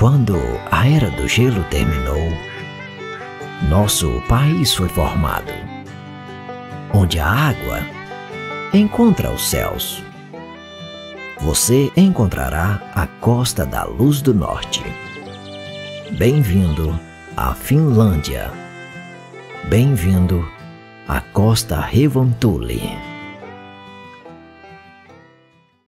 Quando a era do gelo terminou, nosso país foi formado, onde a água encontra os céus. Você encontrará a costa da luz do norte. Bem-vindo à Finlândia. Bem-vindo à costa Revontuli.